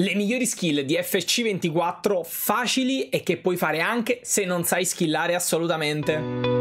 Le migliori skill di FC24 facili e che puoi fare anche se non sai skillare assolutamente.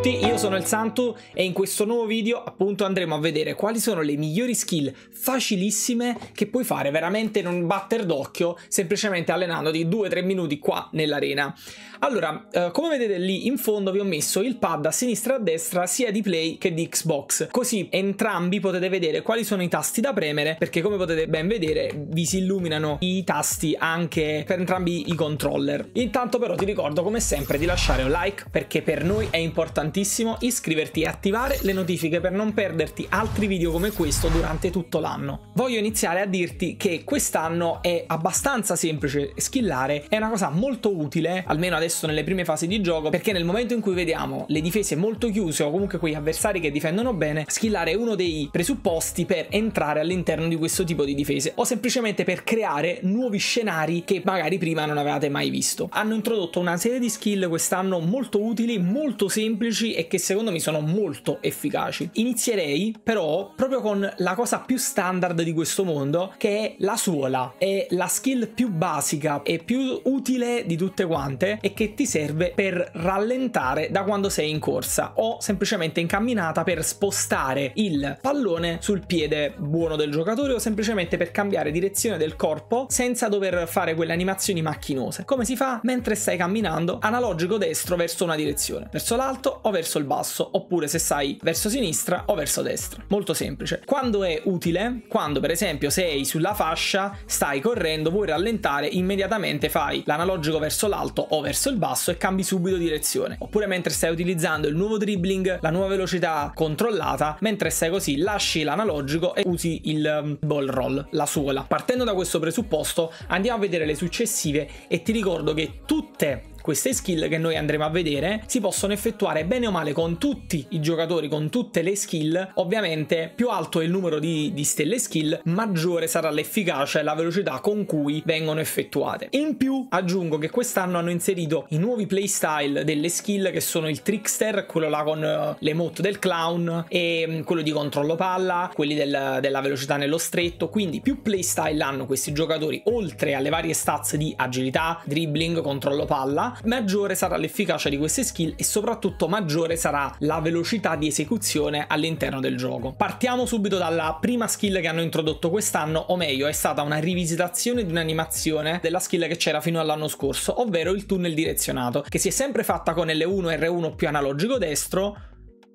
Tutti, io sono il Santu e in questo nuovo video appunto andremo a vedere quali sono le migliori skill facilissime che puoi fare veramente in un batter d'occhio semplicemente allenandoti 2-3 minuti qua nell'arena. Allora, eh, come vedete lì in fondo vi ho messo il pad a sinistra e a destra sia di Play che di Xbox, così entrambi potete vedere quali sono i tasti da premere perché come potete ben vedere vi si illuminano i tasti anche per entrambi i controller. Intanto però ti ricordo come sempre di lasciare un like perché per noi è importante importantissimo iscriverti e attivare le notifiche per non perderti altri video come questo durante tutto l'anno. Voglio iniziare a dirti che quest'anno è abbastanza semplice skillare, è una cosa molto utile, almeno adesso nelle prime fasi di gioco, perché nel momento in cui vediamo le difese molto chiuse o comunque quegli avversari che difendono bene, skillare è uno dei presupposti per entrare all'interno di questo tipo di difese o semplicemente per creare nuovi scenari che magari prima non avevate mai visto. Hanno introdotto una serie di skill quest'anno molto utili, molto semplici semplici e che secondo me sono molto efficaci. Inizierei però proprio con la cosa più standard di questo mondo che è la suola. È la skill più basica e più utile di tutte quante e che ti serve per rallentare da quando sei in corsa o semplicemente incamminata per spostare il pallone sul piede buono del giocatore o semplicemente per cambiare direzione del corpo senza dover fare quelle animazioni macchinose. Come si fa? Mentre stai camminando analogico destro verso una direzione, verso l'alto o verso il basso, oppure se sai verso sinistra o verso destra. Molto semplice. Quando è utile? Quando per esempio sei sulla fascia, stai correndo, vuoi rallentare, immediatamente fai l'analogico verso l'alto o verso il basso e cambi subito direzione. Oppure mentre stai utilizzando il nuovo dribbling, la nuova velocità controllata, mentre stai così lasci l'analogico e usi il um, ball roll, la suola. Partendo da questo presupposto andiamo a vedere le successive e ti ricordo che tutte queste skill che noi andremo a vedere si possono effettuare bene o male con tutti i giocatori, con tutte le skill. Ovviamente più alto è il numero di, di stelle skill, maggiore sarà l'efficacia e la velocità con cui vengono effettuate. In più aggiungo che quest'anno hanno inserito i nuovi playstyle delle skill che sono il trickster, quello là con uh, l'emote del clown e um, quello di controllo palla, quelli del, della velocità nello stretto, quindi più playstyle hanno questi giocatori oltre alle varie stats di agilità, dribbling, controllo palla maggiore sarà l'efficacia di queste skill e soprattutto maggiore sarà la velocità di esecuzione all'interno del gioco. Partiamo subito dalla prima skill che hanno introdotto quest'anno, o meglio è stata una rivisitazione di un'animazione della skill che c'era fino all'anno scorso, ovvero il tunnel direzionato, che si è sempre fatta con L1 e R1 più analogico destro,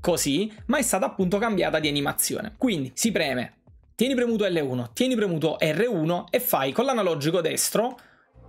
così, ma è stata appunto cambiata di animazione. Quindi si preme, tieni premuto L1, tieni premuto R1 e fai con l'analogico destro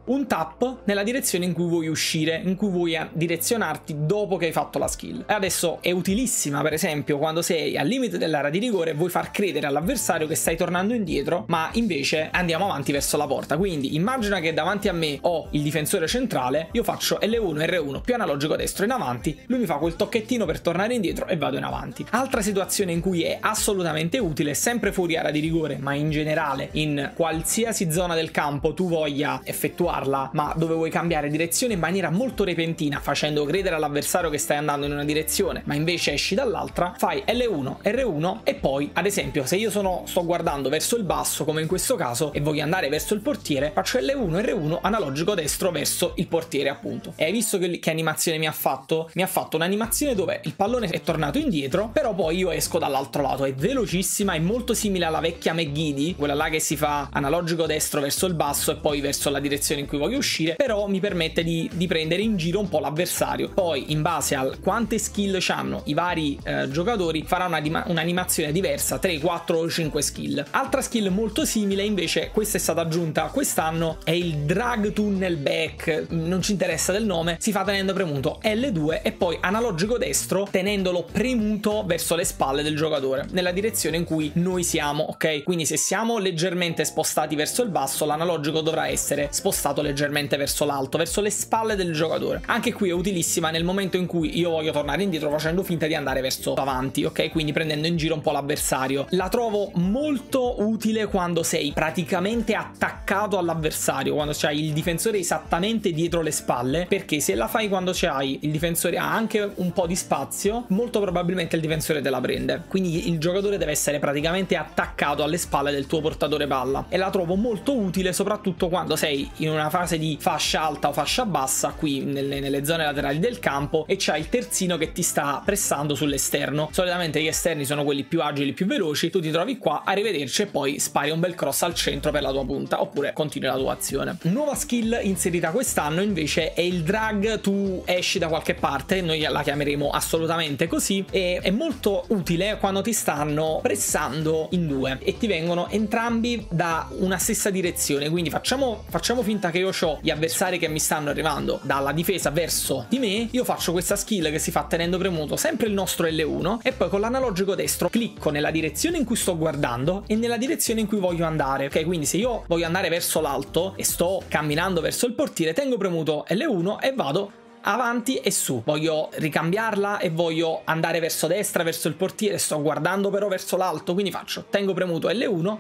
un tap nella direzione in cui vuoi uscire, in cui vuoi direzionarti dopo che hai fatto la skill. E adesso è utilissima, per esempio, quando sei al limite dell'area di rigore e vuoi far credere all'avversario che stai tornando indietro, ma invece andiamo avanti verso la porta. Quindi immagina che davanti a me ho il difensore centrale, io faccio L1 R1 più analogico destro in avanti, lui mi fa quel tocchettino per tornare indietro e vado in avanti. Altra situazione in cui è assolutamente utile, sempre fuori area di rigore, ma in generale in qualsiasi zona del campo tu voglia effettuare farla, ma dove vuoi cambiare direzione in maniera molto repentina, facendo credere all'avversario che stai andando in una direzione, ma invece esci dall'altra, fai L1, R1 e poi, ad esempio, se io sono, sto guardando verso il basso, come in questo caso, e voglio andare verso il portiere, faccio L1, R1 analogico destro verso il portiere, appunto. E hai visto che, che animazione mi ha fatto? Mi ha fatto un'animazione dove il pallone è tornato indietro, però poi io esco dall'altro lato. È velocissima, è molto simile alla vecchia McGiddy, quella là che si fa analogico destro verso il basso e poi verso la direzione in cui voglio uscire, però mi permette di, di prendere in giro un po' l'avversario. Poi, in base a quante skill hanno i vari eh, giocatori, farà un'animazione diversa, 3, 4 o 5 skill. Altra skill molto simile, invece, questa è stata aggiunta quest'anno, è il drag tunnel back, non ci interessa del nome, si fa tenendo premuto L2 e poi analogico destro tenendolo premuto verso le spalle del giocatore, nella direzione in cui noi siamo, ok? Quindi se siamo leggermente spostati verso il basso, l'analogico dovrà essere spostato passato leggermente verso l'alto, verso le spalle del giocatore. Anche qui è utilissima nel momento in cui io voglio tornare indietro facendo finta di andare verso avanti, ok? Quindi prendendo in giro un po' l'avversario. La trovo molto utile quando sei praticamente attaccato all'avversario, quando c'hai il difensore esattamente dietro le spalle, perché se la fai quando c'hai il difensore ha anche un po' di spazio, molto probabilmente il difensore te la prende. Quindi il giocatore deve essere praticamente attaccato alle spalle del tuo portatore palla e la trovo molto utile soprattutto quando sei in una fase di fascia alta o fascia bassa, qui nelle, nelle zone laterali del campo e c'hai il terzino che ti sta pressando sull'esterno. Solitamente gli esterni sono quelli più agili, più veloci, tu ti trovi qua, arrivederci e poi spari un bel cross al centro per la tua punta oppure continui la tua azione. Nuova skill inserita quest'anno invece è il drag tu esci da qualche parte, noi la chiameremo assolutamente così e è molto utile quando ti stanno pressando in due e ti vengono entrambi da una stessa direzione, quindi facciamo, facciamo finta che io ho gli avversari che mi stanno arrivando dalla difesa verso di me, io faccio questa skill che si fa tenendo premuto sempre il nostro L1 e poi con l'analogico destro clicco nella direzione in cui sto guardando e nella direzione in cui voglio andare, ok? Quindi se io voglio andare verso l'alto e sto camminando verso il portiere, tengo premuto L1 e vado avanti e su. Voglio ricambiarla e voglio andare verso destra, verso il portiere, sto guardando però verso l'alto, quindi faccio tengo premuto L1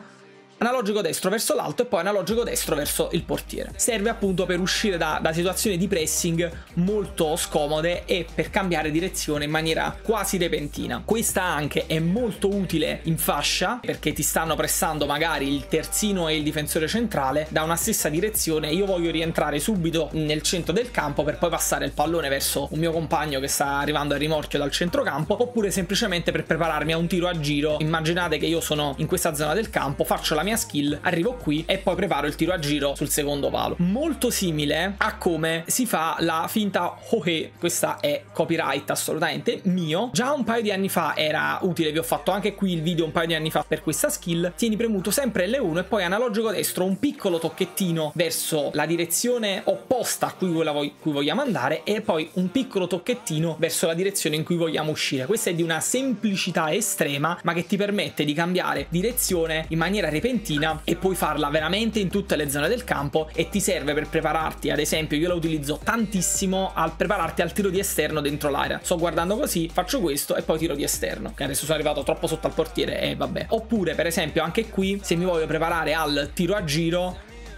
analogico destro verso l'alto e poi analogico destro verso il portiere. Serve appunto per uscire da, da, situazioni di pressing molto scomode e per cambiare direzione in maniera quasi repentina. Questa anche è molto utile in fascia perché ti stanno pressando magari il terzino e il difensore centrale da una stessa direzione. Io voglio rientrare subito nel centro del campo per poi passare il pallone verso un mio compagno che sta arrivando a rimorchio dal centrocampo oppure semplicemente per prepararmi a un tiro a giro. Immaginate che io sono in questa zona del campo, faccio la mia mia skill, arrivo qui e poi preparo il tiro a giro sul secondo palo. Molto simile a come si fa la finta Hohe, questa è copyright assolutamente mio. Già un paio di anni fa era utile, vi ho fatto anche qui il video un paio di anni fa per questa skill. Tieni premuto sempre L1 e poi analogico destro un piccolo tocchettino verso la direzione opposta a cui, vog cui vogliamo andare e poi un piccolo tocchettino verso la direzione in cui vogliamo uscire. Questa è di una semplicità estrema ma che ti permette di cambiare direzione in maniera repentina repentina e puoi farla veramente in tutte le zone del campo e ti serve per prepararti, ad esempio io la utilizzo tantissimo al prepararti al tiro di esterno dentro l'area. Sto guardando così, faccio questo e poi tiro di esterno, che adesso sono arrivato troppo sotto al portiere e vabbè. Oppure per esempio anche qui se mi voglio preparare al tiro a giro,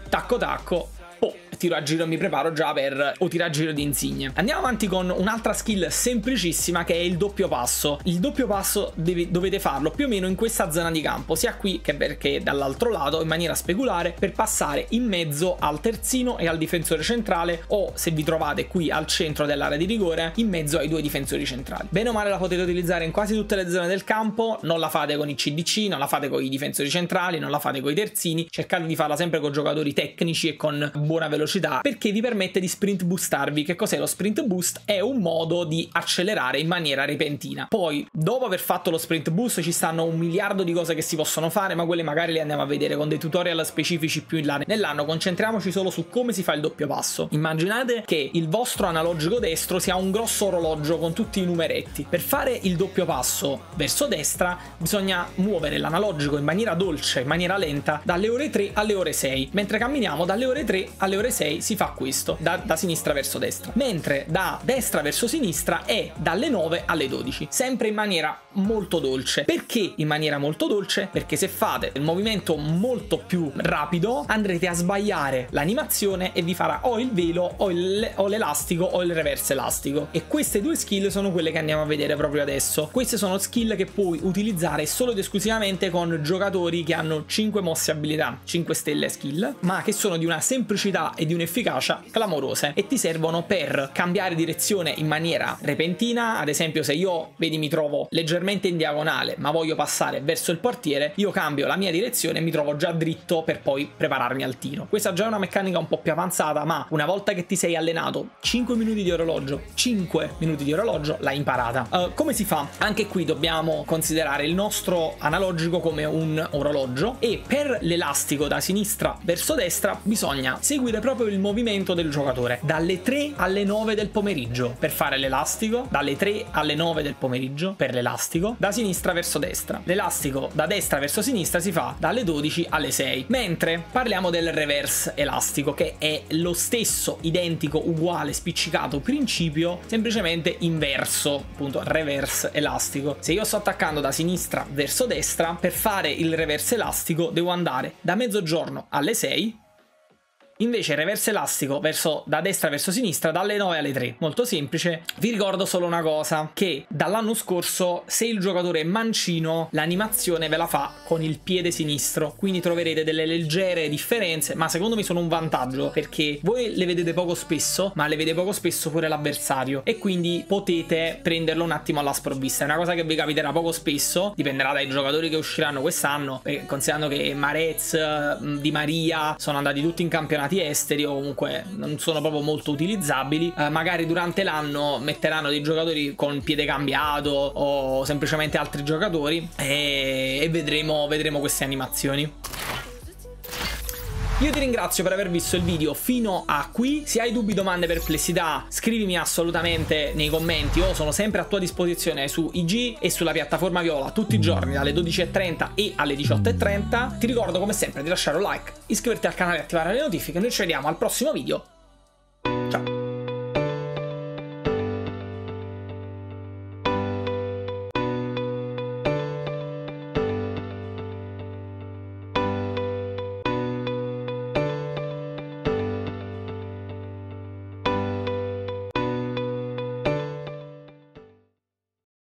tacco tacco tiro a giro mi preparo già per o tiro a giro di insigne. Andiamo avanti con un'altra skill semplicissima che è il doppio passo. Il doppio passo devi, dovete farlo più o meno in questa zona di campo, sia qui che perché dall'altro lato in maniera speculare per passare in mezzo al terzino e al difensore centrale o se vi trovate qui al centro dell'area di rigore in mezzo ai due difensori centrali. Bene o male la potete utilizzare in quasi tutte le zone del campo, non la fate con i CDC, non la fate con i difensori centrali, non la fate con i terzini, cercate di farla sempre con giocatori tecnici e con buona velocità velocità perché vi permette di sprint boostarvi. Che cos'è lo sprint boost? È un modo di accelerare in maniera repentina. Poi, dopo aver fatto lo sprint boost, ci stanno un miliardo di cose che si possono fare, ma quelle magari le andiamo a vedere con dei tutorial specifici più in là nell'anno. Concentriamoci solo su come si fa il doppio passo. Immaginate che il vostro analogico destro sia un grosso orologio con tutti i numeretti. Per fare il doppio passo verso destra bisogna muovere l'analogico in maniera dolce, in maniera lenta, dalle ore 3 alle ore 6, mentre camminiamo dalle ore 3 alle ore 6 6 si fa questo, da, da, sinistra verso destra, mentre da destra verso sinistra è dalle 9 alle 12, sempre in maniera molto dolce. Perché in maniera molto dolce? Perché se fate il movimento molto più rapido andrete a sbagliare l'animazione e vi farà o il velo o, l'elastico o il reverse elastico. E queste due skill sono quelle che andiamo a vedere proprio adesso. Queste sono skill che puoi utilizzare solo ed esclusivamente con giocatori che hanno 5 mosse abilità, 5 stelle skill, ma che sono di una semplicità e di un'efficacia clamorose e ti servono per cambiare direzione in maniera repentina. Ad esempio se io, vedi, mi trovo leggermente in diagonale ma voglio passare verso il portiere, io cambio la mia direzione e mi trovo già dritto per poi prepararmi al tiro. Questa già è una meccanica un po' più avanzata, ma una volta che ti sei allenato 5 minuti di orologio, 5 minuti di orologio, l'hai imparata. Uh, come si fa? Anche qui dobbiamo considerare il nostro analogico come un orologio e per l'elastico da sinistra verso destra bisogna seguire proprio proprio il movimento del giocatore, dalle 3 alle 9 del pomeriggio per fare l'elastico, dalle 3 alle 9 del pomeriggio per l'elastico, da sinistra verso destra. L'elastico da destra verso sinistra si fa dalle 12 alle 6. Mentre parliamo del reverse elastico, che è lo stesso, identico, uguale, spiccicato principio, semplicemente inverso, appunto reverse elastico. Se io sto attaccando da sinistra verso destra, per fare il reverse elastico devo andare da mezzogiorno alle 6 Invece reverse elastico verso, da destra verso sinistra dalle 9 alle 3. Molto semplice. Vi ricordo solo una cosa, che dall'anno scorso se il giocatore è mancino l'animazione ve la fa con il piede sinistro. Quindi troverete delle leggere differenze, ma secondo me sono un vantaggio perché voi le vedete poco spesso, ma le vede poco spesso pure l'avversario e quindi potete prenderlo un attimo alla sprovvista. È una cosa che vi capiterà poco spesso, dipenderà dai giocatori che usciranno quest'anno, considerando che Marez, Di Maria sono andati tutti in campionato campionati esteri o comunque non sono proprio molto utilizzabili. Eh, magari durante l'anno metteranno dei giocatori con piede cambiato o semplicemente altri giocatori e, e vedremo, vedremo queste animazioni. Io ti ringrazio per aver visto il video fino a qui. Se hai dubbi, domande, perplessità, scrivimi assolutamente nei commenti. Io sono sempre a tua disposizione su IG e sulla piattaforma Viola tutti i giorni dalle 12.30 e alle 18.30. Ti ricordo come sempre di lasciare un like, iscriverti al canale e attivare le notifiche. Noi ci vediamo al prossimo video.